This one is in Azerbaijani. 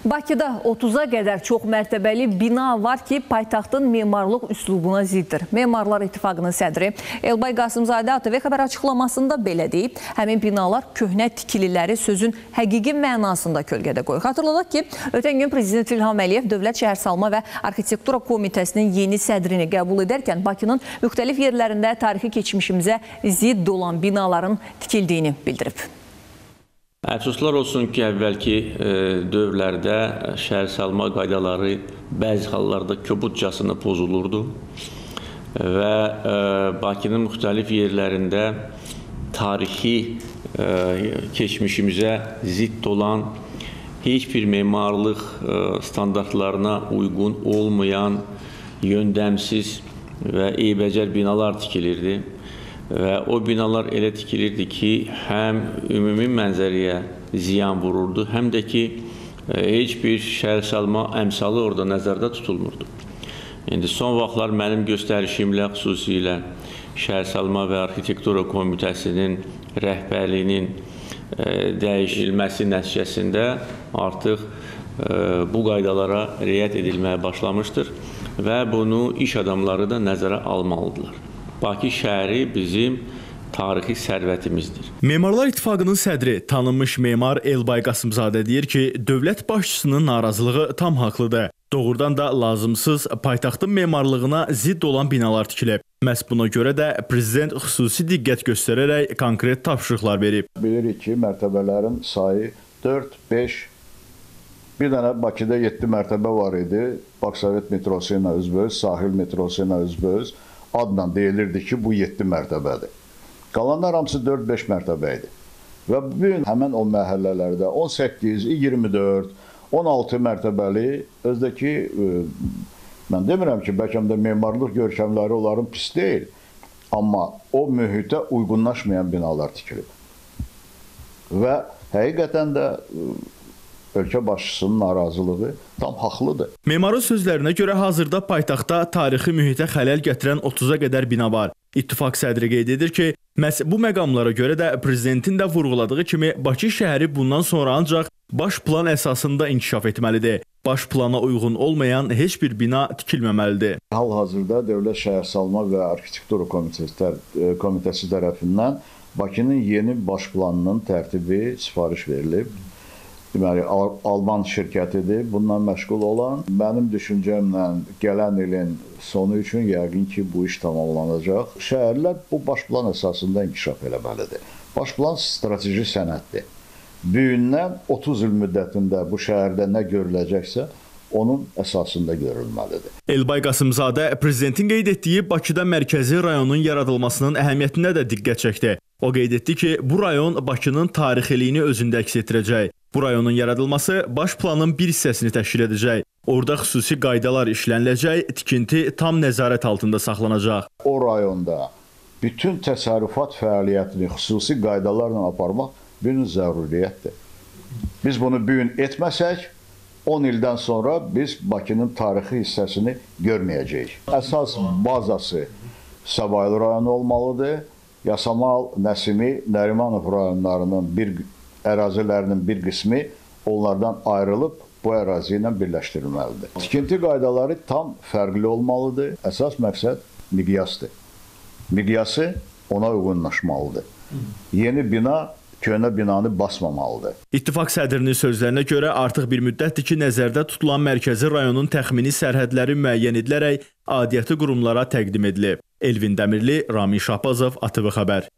Bakıda 30-a qədər çox mərtəbəli bina var ki, paytaxtın memarlıq üslubuna ziddir. Memarlar İttifaqının sədri Elbay Qasımzadə ATV xəbər açıqlamasında belə deyib. Həmin binalar köhnə tikililəri sözün həqiqi mənasında kölgədə qoyur. Xatırladaq ki, ötən gün Prezident İlham Əliyev Dövlət Şəhərsalma və Arxitektura Komitəsinin yeni sədrini qəbul edərkən Bakının müxtəlif yerlərində tarixi keçmişimizə zidd olan binaların tikildiyini bildirib. Əfsuslar olsun ki, əvvəlki e, dövrlərdə şəhərsalma qaydaları bəzi hallarda kobudcasına pozulurdu və e, Bakının müxtəlif yerlərində tarixi e, keçmişimizə zidd olan heç bir memarlıq standartlarına uyğun olmayan yöndəmsiz və eybəcər binalar tikilirdi və o binalar elə tikilirdi ki, həm ümumi mənzərəyə ziyan vururdu, həm də ki, heç bir şəhərsalma əmsalı orada nəzərdə tutulmurdu. İndi son vaxtlar mənim göstərişimlə xüsusilə Şəhərsalma və Arxitektura Komitəsinin rəhbərliyinin dəyişilməsi nəticəsində artıq bu qaydalara riayət edilməyə başlamışdır və bunu iş adamları da nəzərə almalıdırlar. Bakı şəhəri bizim tarixi sərvətimizdir. Memarlar İttifaqının sədri, tanınmış memar Elbay Qasımzadə deyir ki, dövlət başçısının narazılığı tam haqlıdır. Doğrudan da lazımsız paytaxtın memarlığına zidd olan binalar tikilib. Məhz buna görə də prezident xüsusi diqqət göstərərək konkret tapşırıqlar verib. Bilirik ki, mərtəbələrin sayı 4, 5 Bir dənə Bakıda 7 mərtəbə var idi. Baksovet metrosu ilə üzbəüz, Sahil metrosu ilə üzbəüz adla deyilirdi ki, bu 7 mərtəbədir. Qalanlar hamısı 4-5 mərtəbə idi. Və bu gün həmin o məhəllələrdə 18, 24, 16 mərtəbəli özdəki mən demirəm ki, bəlkə də memarlıq görkəmləri onların pis deyil, amma o mühitə uyğunlaşmayan binalar tikilib. Və həqiqətən də ölkə başçısının narazılığı tam haqlıdır. Memarın sözlərinə görə hazırda paytaxtda tarixi mühitə xələl gətirən 30-a qədər bina var. İttifaq sədri qeyd edir ki, məhz bu məqamlara görə də prezidentin də vurğuladığı kimi Bakı şəhəri bundan sonra ancaq baş plan əsasında inkişaf etməlidir. Baş plana uyğun olmayan heç bir bina tikilməməlidir. Hal-hazırda Dövlət Şəhərsalma və Arxitektura Komitəsi, e, Komitəsi tərəfindən Bakının yeni baş planının tərtibi sifariş verilib deməli Alman şirkətidir bundan məşğul olan. Mənim düşüncəmlə gələn ilin sonu üçün yəqin ki, bu iş tamamlanacaq. Şəhərlər bu baş plan əsasında inkişaf eləməlidir. Baş plan strateji sənəddir. Büyündən 30 il müddətində bu şəhərdə nə görüləcəksə, onun əsasında görülməlidir. Elbay Qasımzadə prezidentin qeyd etdiyi Bakıda mərkəzi rayonun yaradılmasının əhəmiyyətinə də diqqət çəkdi. O qeyd etdi ki, bu rayon Bakının tarixiliyini özündə əks etdirəcək. Bu rayonun yaradılması baş planın bir hissəsini təşkil edəcək. Orada xüsusi qaydalar işləniləcək, tikinti tam nəzarət altında saxlanacaq. O rayonda bütün təsərrüfat fəaliyyətini xüsusi qaydalarla aparmaq bir zəruriyyətdir. Biz bunu bu gün etməsək, 10 ildən sonra biz Bakının tarixi hissəsini görməyəcəyik. Əsas bazası Səbaylı rayonu olmalıdır. Yasamal, Nəsimi, Nərimanov rayonlarının bir ərazilərinin bir qismi onlardan ayrılıb bu ərazi ilə birləşdirilməlidir. Tikinti qaydaları tam fərqli olmalıdır. Əsas məqsəd miqyasdır. Miqyası ona uyğunlaşmalıdır. Yeni bina köhnə binanı basmamalıdır. İttifaq sədrinin sözlərinə görə artıq bir müddətdir ki, nəzərdə tutulan mərkəzi rayonun təxmini sərhədləri müəyyən edilərək adiyyəti qurumlara təqdim edilib. Elvin Dəmirli, Ramin Şahbazov, ATV xəbər.